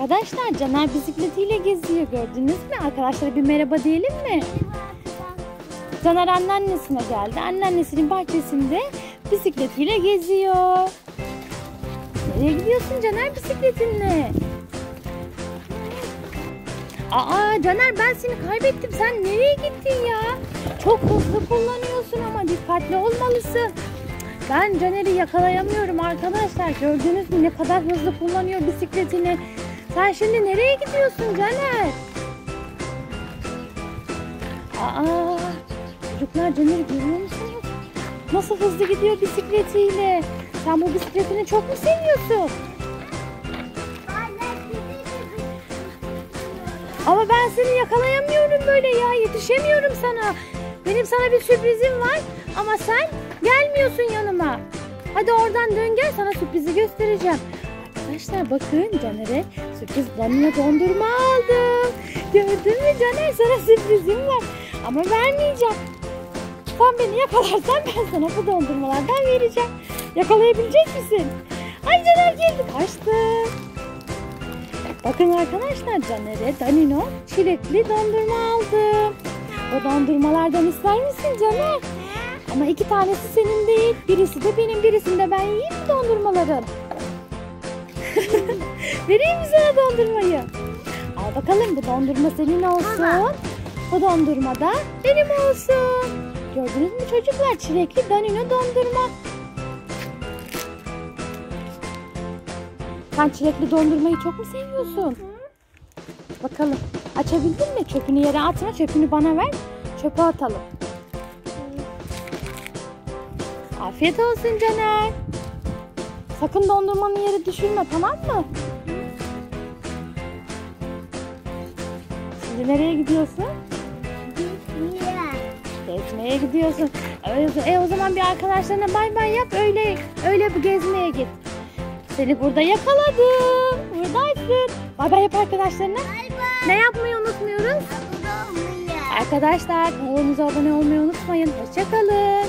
Arkadaşlar Caner bisikletiyle geziyor gördünüz mü? Arkadaşlara bir merhaba diyelim mi? Caner anneannesine geldi. Anneannesinin bahçesinde bisikletiyle geziyor. Nereye gidiyorsun Caner bisikletinle? Aa Caner ben seni kaybettim. Sen nereye gittin ya? Çok hızlı kullanıyorsun ama dikkatli olmalısın. Ben Caner'i yakalayamıyorum arkadaşlar. Gördünüz mü ne kadar hızlı kullanıyor bisikletini. Sen şimdi nereye gidiyorsun Caner? Aa, çocuklar Caner'i görüyor musunuz? Nasıl hızlı gidiyor bisikletiyle. Sen bu bisikletini çok mu seviyorsun? Ama ben seni yakalayamıyorum böyle ya. Yetişemiyorum sana. Benim sana bir sürprizim var ama sen gelmiyorsun yanıma. Hadi oradan dön gel sana sürprizi göstereceğim. Arkadaşlar bakın Caner'e sürpriz vanilya dondurma aldım. Gördün mü Caner sana sürprizim var. Ama vermeyeceğim. Sen beni yakalarsan ben sana bu dondurmalardan vereceğim. Yakalayabilecek misin? Ay Caner geldi kaçtı. Bakın arkadaşlar Caner'e Danino çilekli dondurma aldım. O dondurmalardan ister misin Caner? Ama iki tanesi senin değil. Birisi de benim, birisini de ben yiyeyim dondurmaların? Vereyim mi sana dondurmayı? Al bakalım bu dondurma senin olsun. Bu dondurma da benim olsun. Gördünüz mü çocuklar? Çilekli Danino dondurma. Sen çilekli dondurmayı çok mu seviyorsun? Bakalım. Açabildin mi? Çöpünü yere atma. Çöpünü bana ver. Çöpe atalım. Afiyet olsun Caner. Sakın dondurmanı yere düşürme tamam mı? Şimdi nereye gidiyorsun? Gezmeye gidiyorsun. E, o zaman bir arkadaşlarına bay bay yap. Öyle öyle bir gezmeye git. Seni burada yakaladım. Buradaysın. Bay bay yap arkadaşlarına. Ne yapmayı unutmuyoruz? Arkadaşlar kanalımıza abone olmayı unutmayın. Hoşçakalın.